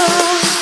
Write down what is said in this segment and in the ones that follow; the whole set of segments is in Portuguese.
Oh.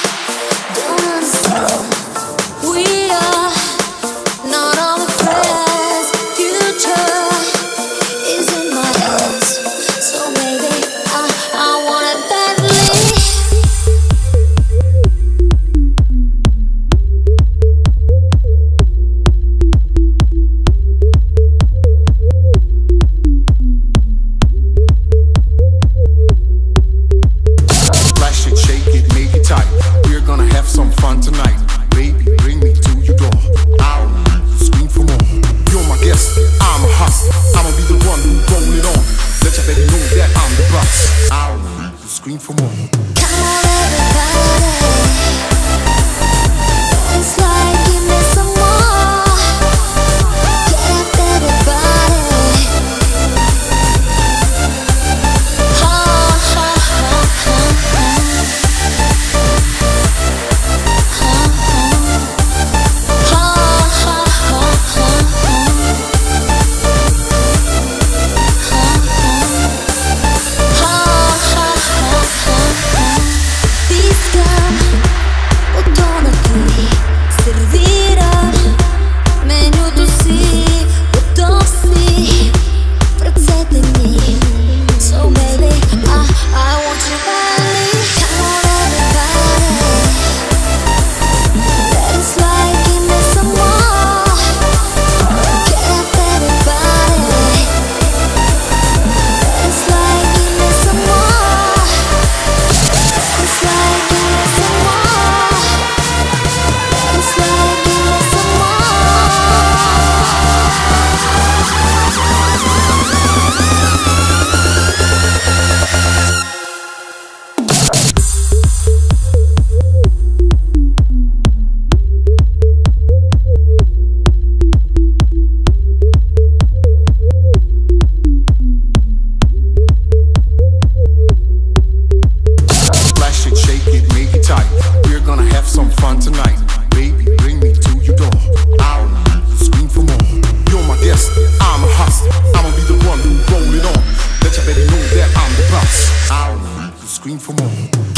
Scream for more.